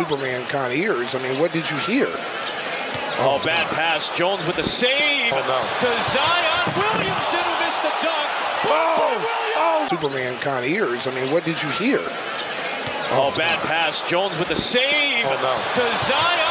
Superman kind of ears. I mean, what did you hear? Oh, bad pass. Jones with the save Oh, no. to Zion Williamson who missed the dunk. Oh, Oh! Superman kind of ears. I mean, what did you hear? Oh, bad pass. Jones with the save Oh, no. to Zion